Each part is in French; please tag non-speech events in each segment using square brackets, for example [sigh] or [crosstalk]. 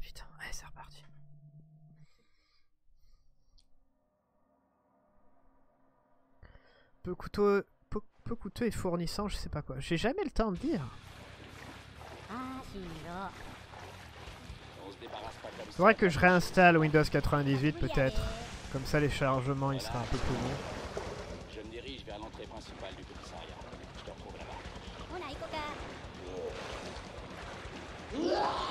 putain, allez c'est reparti. Peu coûteux, peu, peu coûteux et fournissant, je sais pas quoi. J'ai jamais le temps de dire. On se débarrasse pas comme ça. Faudrait que je réinstalle Windows 98 peut-être. Comme ça les chargements il sera un peu plus long. Je me dirige vers l'entrée principale du commissariat. Je te retrouve là-bas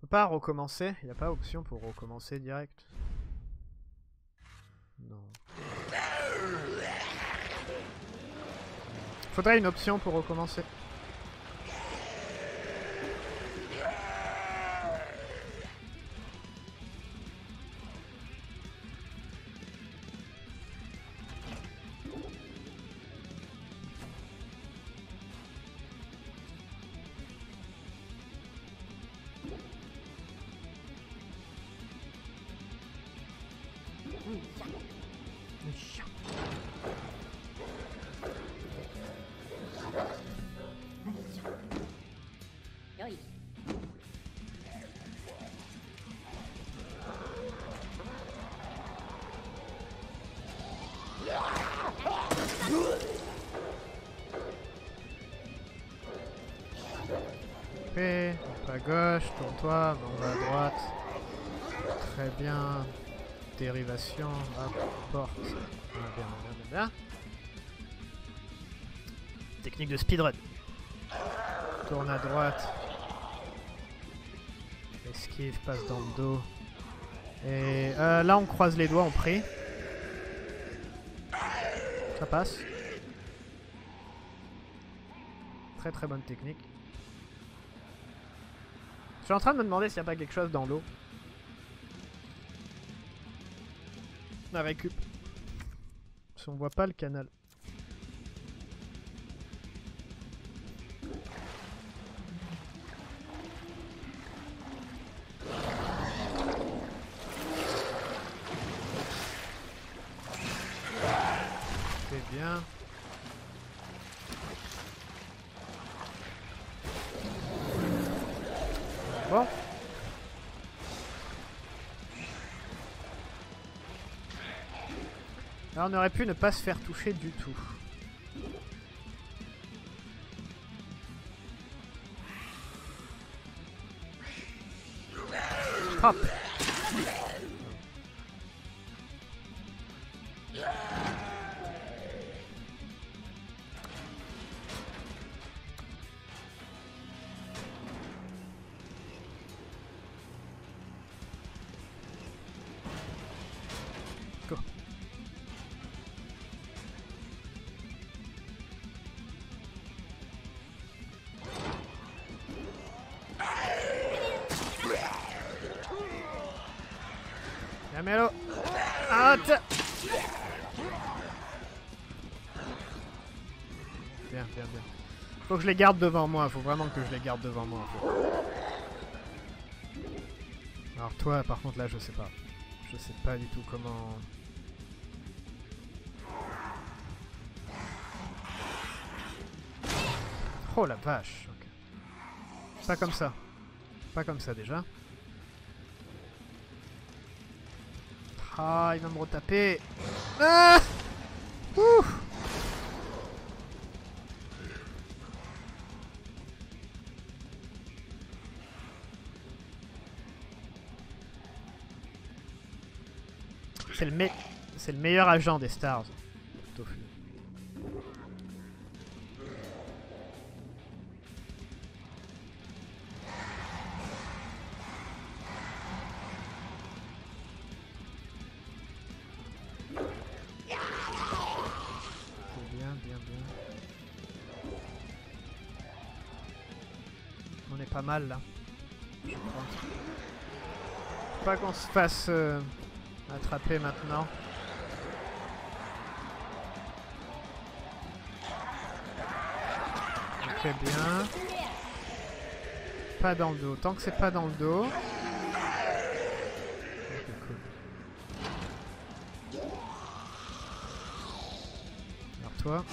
peut pas recommencer Il n'y a pas option pour recommencer direct Non. Faudrait une option pour recommencer. Gauche, tourne-toi, on va à droite. Très bien. Dérivation, hop, porte. Ah, bien, bien, bien. Technique de speedrun. Tourne à droite. Esquive, passe dans le dos. Et euh, là, on croise les doigts, on prie. Ça passe. Très très bonne technique. Je suis en train de me demander s'il n'y a pas quelque chose dans l'eau. La récup. Si on voit pas le canal. Là, on aurait pu ne pas se faire toucher du tout. Arrête Bien, bien, bien. Faut que je les garde devant moi, faut vraiment que je les garde devant moi. Alors toi, par contre, là, je sais pas. Je sais pas du tout comment... Oh la vache ok. Pas comme ça. Pas comme ça déjà. Ah, il va me retaper. Ah C'est le, le meilleur agent des Stars. Pas mal là. Pas qu'on se fasse euh, attraper maintenant. Ok, bien. Pas dans le dos. Tant que c'est pas dans le dos. Alors toi?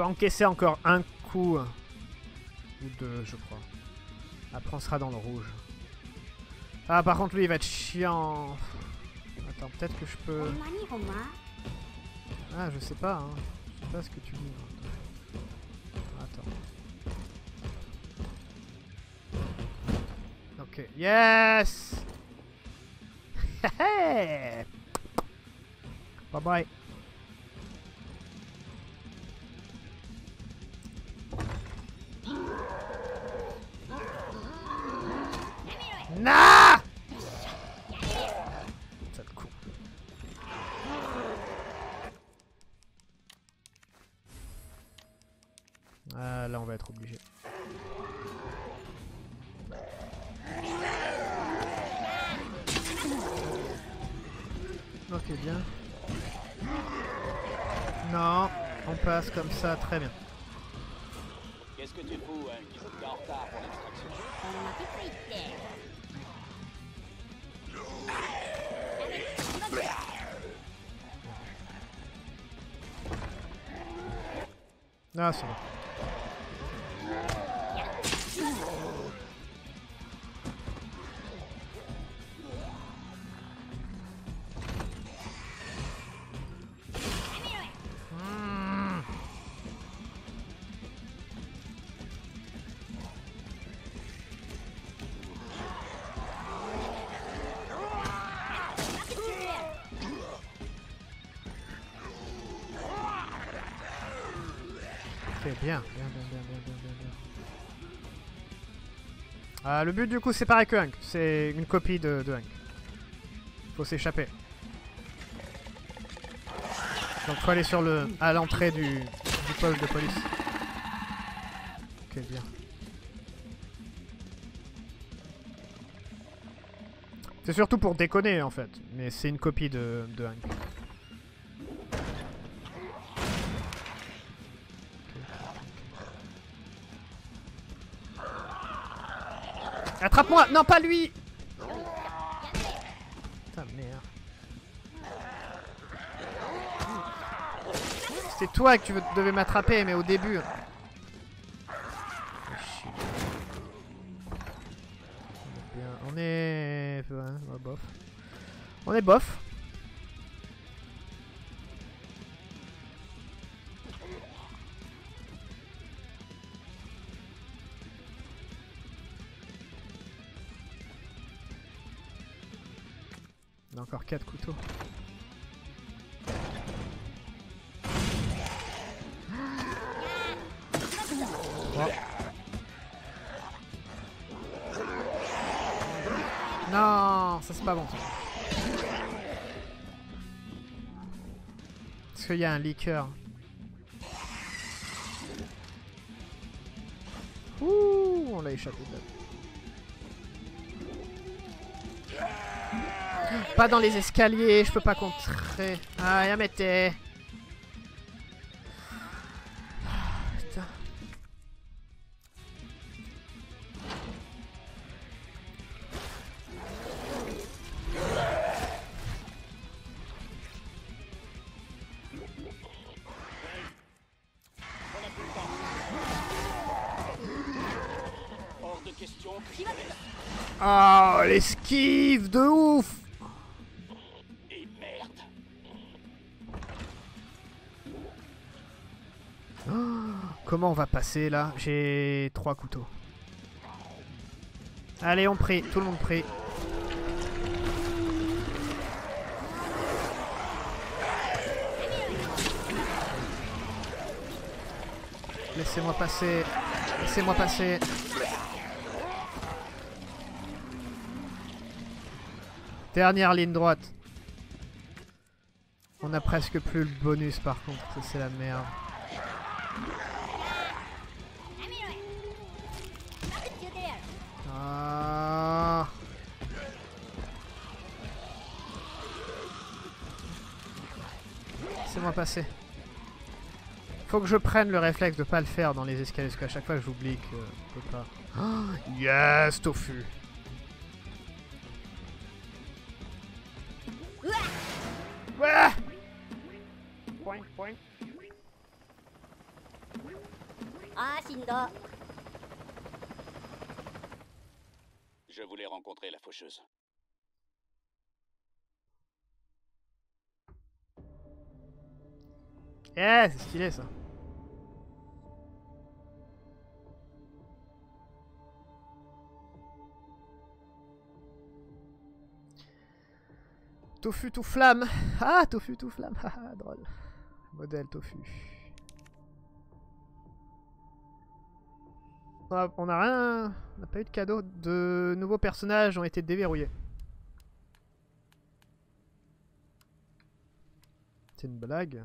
Peut encaisser encore un coup. Ou deux, je crois. Après, on sera dans le rouge. Ah, par contre, lui, il va être chiant. Attends, peut-être que je peux... Ah, je sais pas, hein. Je sais pas ce que tu dis. Attends. Ok. Yes [laughs] Bye bye. Nah Ça te coupe. Ah, là, on va être obligé. Ok, bien. Non, on passe comme ça, très bien. Qu'est-ce que tu fous, hein T'es en retard pour l'extraction. Nossa. Bien, bien, bien, bien, bien, bien, bien. Ah, le but du coup c'est pareil que Hank, c'est une copie de, de Hank. Faut s'échapper. Donc faut aller sur le à l'entrée du, du poste de police. Ok bien. C'est surtout pour déconner en fait, mais c'est une copie de, de Hank. Attrape-moi Non, pas lui Putain, merde. C'est toi que tu devais m'attraper, mais au début. On est bien- On est... bof. Encore 4 couteaux. Trois. Non, ça c'est pas bon. Est-ce qu'il y a un liqueur Ouh, on l'a échappé là. Pas dans les escaliers, je peux pas contrer. Ah, Yamete. Oh, Oh, ah, l'esquive de ouf Comment on va passer là? J'ai trois couteaux. Allez, on prie, tout le monde prie. Laissez-moi passer. Laissez-moi passer. Dernière ligne droite. On a presque plus le bonus par contre, c'est la merde. Ah. Passer. Faut que je prenne le réflexe de pas le faire dans les escaliers, parce qu'à chaque fois j'oublie que je peux pas. Oh yes, tofu ah ah, Je voulais rencontrer la faucheuse. Yeah, c'est stylé ça. Tofu tout flamme. Ah, tofu tout flamme. [laughs] Ah, drôle. Modèle tofu. On a, on rien. On n'a pas eu de cadeau. De nouveaux personnages ont été déverrouillés. C'est une blague.